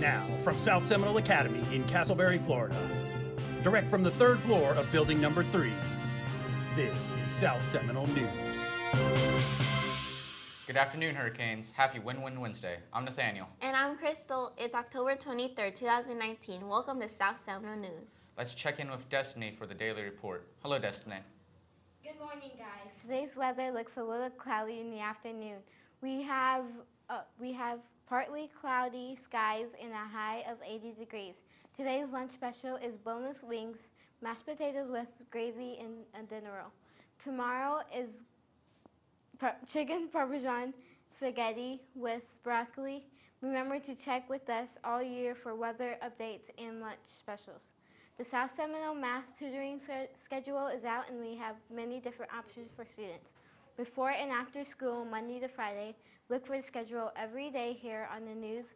Now, from South Seminole Academy in Casselberry, Florida, direct from the third floor of building number three, this is South Seminole News. Good afternoon, Hurricanes. Happy Win Win Wednesday. I'm Nathaniel. And I'm Crystal. It's October 23rd, 2019. Welcome to South Seminole News. Let's check in with Destiny for the daily report. Hello, Destiny. Good morning, guys. Today's weather looks a little cloudy in the afternoon. We have uh, we have partly cloudy skies and a high of 80 degrees. Today's lunch special is boneless wings, mashed potatoes with gravy, and a dinner roll. Tomorrow is par- chicken parmesan spaghetti with broccoli. Remember to check with us all year for weather updates and lunch specials. The South Seminole Math Tutoring schedule is out and we have many different options for students. Before and after school, Monday to Friday, look for the schedule every day here on the news.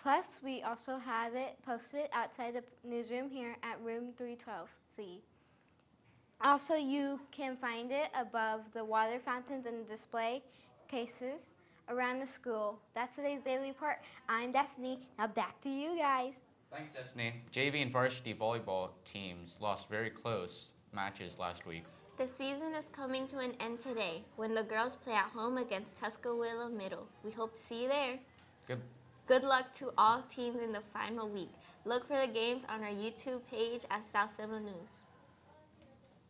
Plus, we also have it posted outside the newsroom here at room 312C. Also, you can find it above the water fountains and the display cases around the school. That's today's daily report. I'm Destiny. Now back to you guys. Thanks, Destiny. JV and varsity volleyball teams lost very close matches last week. The season is coming to an end today when the girls play at home against Tuskawilla Middle. We hope to see you there. Good. Good luck to all teams in the final week. Look for the games on our YouTube page at South Seminole News.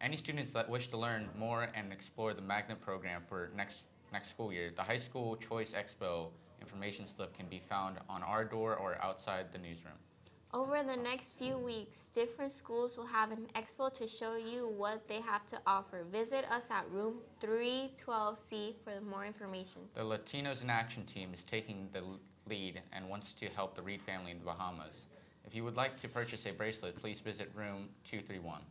Any students that wish to learn more and explore the magnet program for next next school year, the High School Choice Expo information slip can be found on our door or outside the newsroom. Over the next few weeks, different schools will have an expo to show you what they have to offer. Visit us at room 312C for more information. The Latinos in Action team is taking the lead and wants to help the Reed family in the Bahamas. If you would like to purchase a bracelet, please visit room 231.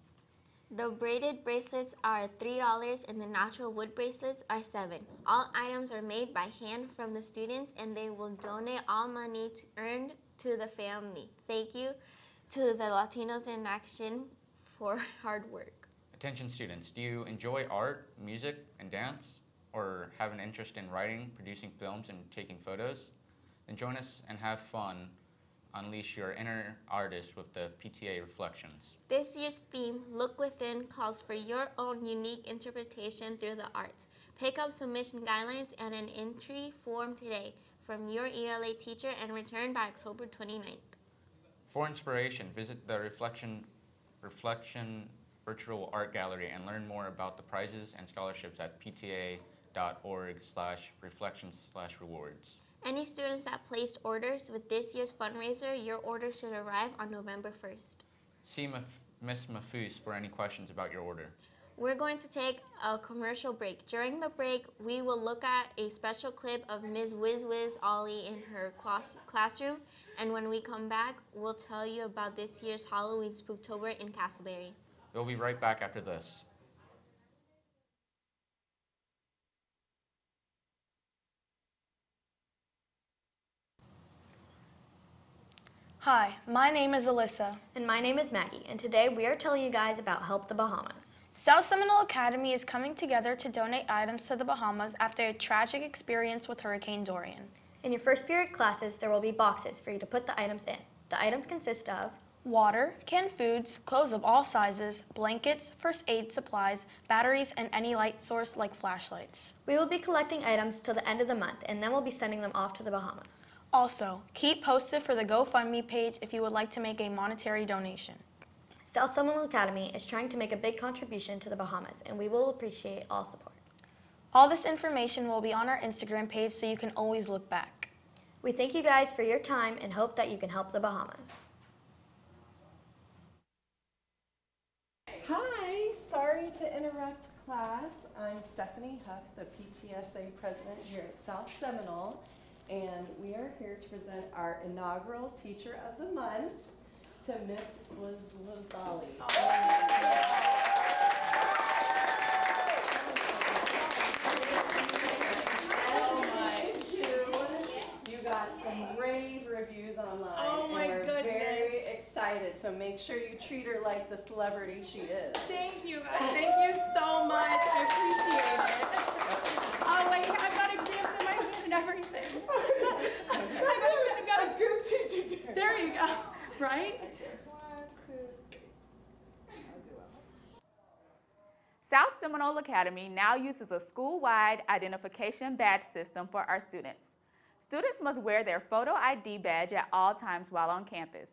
The braided bracelets are $3 and the natural wood bracelets are 7 All items are made by hand from the students and they will donate all money to, earned to the family. Thank you to the Latinos in Action for hard work. Attention students, do you enjoy art, music, and dance? Or have an interest in writing, producing films, and taking photos? Then join us and have fun. Unleash your inner artist with the PTA Reflections. This year's theme, Look Within, calls for your own unique interpretation through the arts. Pick up submission guidelines and an entry form today from your ELA teacher and return by October 29th. For inspiration, visit the Reflection, Reflection Virtual Art Gallery and learn more about the prizes and scholarships at pta.org slash reflections slash rewards. Any students that placed orders with this year's fundraiser, your order should arrive on November 1st. See Miss Mafus for any questions about your order. We're going to take a commercial break. During the break, we will look at a special clip of Ms. Wiz Wiz Ollie in her class- classroom, and when we come back, we'll tell you about this year's Halloween Spooktober in Casselberry. We'll be right back after this. Hi, my name is Alyssa. And my name is Maggie, and today we are telling you guys about Help the Bahamas. South Seminole Academy is coming together to donate items to the Bahamas after a tragic experience with Hurricane Dorian. In your first period classes, there will be boxes for you to put the items in. The items consist of Water, canned foods, clothes of all sizes, blankets, first aid supplies, batteries, and any light source like flashlights. we will be collecting items till the end of the month, and then we'll be sending them off to the Bahamas. Also, keep posted for the GoFundMe page if you would like to make a monetary donation. South Seminole Academy is trying to make a big contribution to the Bahamas, and we will appreciate all support. All this information will be on our Instagram page so you can always look back. We thank you guys for your time and hope that you can help the Bahamas. Hi, sorry to interrupt class. I'm Stephanie Huff, the PTSA president here at South Seminole, and we are here to present our inaugural Teacher of the Month to Miss Liz Lozali. Oh. oh you got some rave reviews online. Oh my and we're goodness. very excited, so make sure you treat her like the celebrity she is. Thank you guys. Thank you so much. I appreciate it. Oh wait, I've got exams in my hand and everything. I've got, I've got a good teacher. There Yeah, right? South Seminole Academy now uses a school-wide identification badge system for our students. Students must wear their photo ID badge at all times while on campus.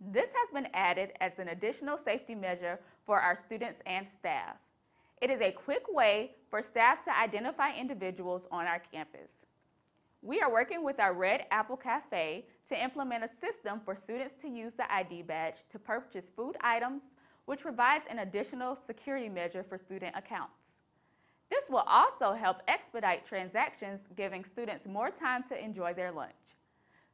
This has been added as an additional safety measure for our students and staff. It is a quick way for staff to identify individuals on our campus. We are working with our Red Apple Cafe to implement a system for students to use the ID badge to purchase food items, which provides an additional security measure for student accounts. This will also help expedite transactions, giving students more time to enjoy their lunch.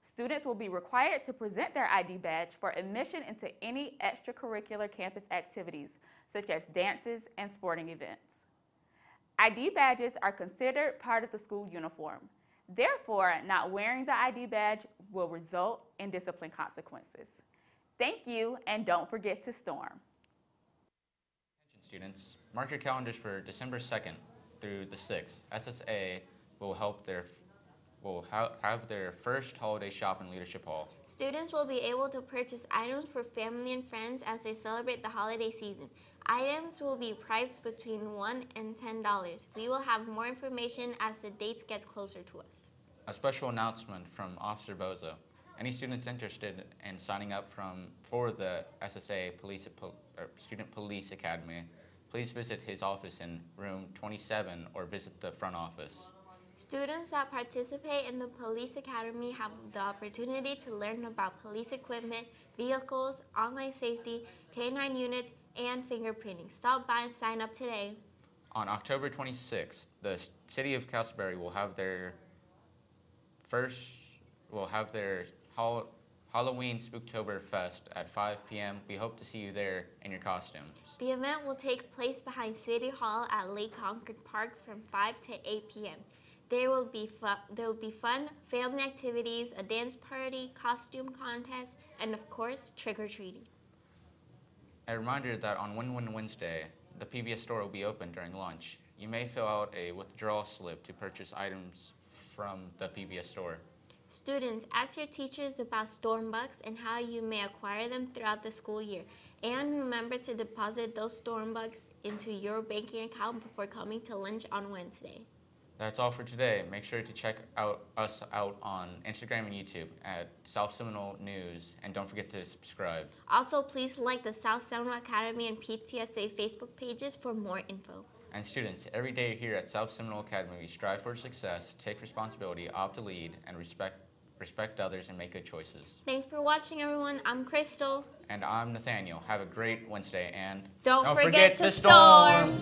Students will be required to present their ID badge for admission into any extracurricular campus activities, such as dances and sporting events. ID badges are considered part of the school uniform. Therefore, not wearing the ID badge will result in discipline consequences. Thank you, and don't forget to storm. Attention students, mark your calendars for December 2nd through the 6th. SSA will help their will ha have their first holiday shop in Leadership Hall. Students will be able to purchase items for family and friends as they celebrate the holiday season. Items will be priced between $1 and $10. We will have more information as the dates gets closer to us. A special announcement from Officer Bozo. Any students interested in signing up from for the SSA Police Pol- Student Police Academy, please visit his office in room 27 or visit the front office. Students that participate in the Police Academy have the opportunity to learn about police equipment, vehicles, online safety, K-9 units, and fingerprinting. Stop by and sign up today. On October 26th, the city of Casselberry will have their first will have their hol- Halloween Spooktober Fest at 5 p.m. We hope to see you there in your costumes. The event will take place behind City Hall at Lake Concord Park from 5 to 8 p.m. There will be fun, there will be fun family activities, a dance party, costume contest, and of course, trick or treating. A reminder that on Win Win Wednesday, the PBS store will be open during lunch. You may fill out a withdrawal slip to purchase items from the PBS store. Students, ask your teachers about storm bucks and how you may acquire them throughout the school year. And remember to deposit those storm bucks into your banking account before coming to lunch on Wednesday. That's all for today. Make sure to check out us out on Instagram and YouTube at South Seminole News, and don't forget to subscribe. Also, please like the South Seminole Academy and PTSA Facebook pages for more info. And students, every day here at South Seminole Academy, we strive for success, take responsibility, opt to lead, and respect respect others and make good choices. Thanks for watching, everyone. I'm Crystal. And I'm Nathaniel. Have a great Wednesday and Don't forget to storm.